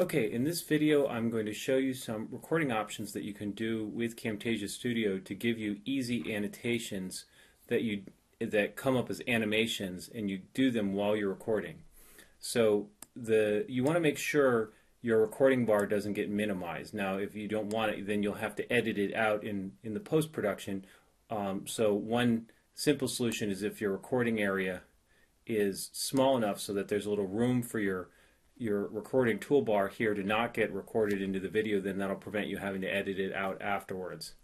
Okay, in this video I'm going to show you some recording options that you can do with Camtasia Studio to give you easy annotations that you that come up as animations and you do them while you're recording. So the you want to make sure your recording bar doesn't get minimized. Now if you don't want it then you'll have to edit it out in, in the post-production. Um, so one simple solution is if your recording area is small enough so that there's a little room for your your recording toolbar here to not get recorded into the video, then that'll prevent you having to edit it out afterwards.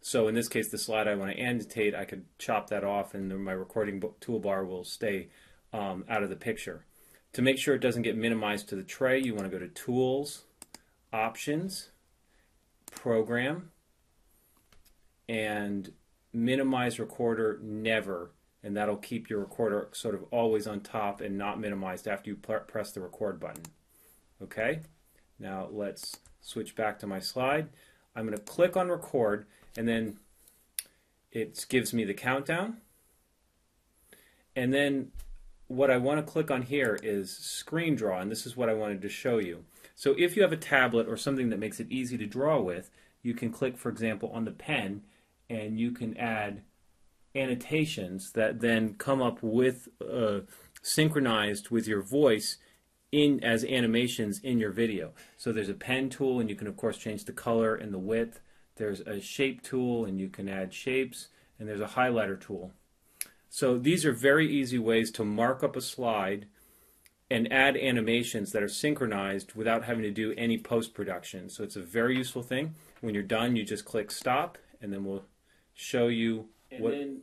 So in this case, the slide I want to annotate, I could chop that off and my recording toolbar will stay um, out of the picture. To make sure it doesn't get minimized to the tray, you want to go to Tools, Options, Program, and Minimize Recorder Never and that'll keep your recorder sort of always on top and not minimized after you press the record button. Okay, now let's switch back to my slide. I'm going to click on record and then it gives me the countdown. And then what I want to click on here is screen draw, and this is what I wanted to show you. So if you have a tablet or something that makes it easy to draw with, you can click, for example, on the pen and you can add annotations that then come up with uh, synchronized with your voice in as animations in your video. So there's a pen tool, and you can of course change the color and the width. There's a shape tool, and you can add shapes, and there's a highlighter tool. So these are very easy ways to mark up a slide and add animations that are synchronized without having to do any post-production. So it's a very useful thing. When you're done, you just click stop, and then we'll show you and what, then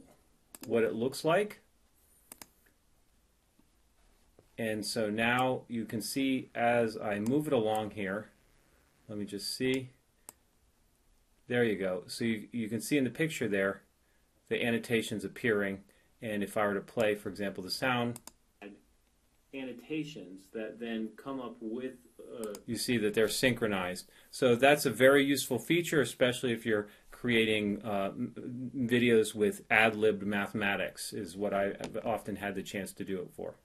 what it looks like. And so now you can see as I move it along here, let me just see. There you go. So you, you can see in the picture there the annotations appearing. And if I were to play, for example, the sound, annotations that then come up with, uh, you see that they're synchronized. So that's a very useful feature, especially if you're creating uh, videos with ad-libbed mathematics is what I have often had the chance to do it for.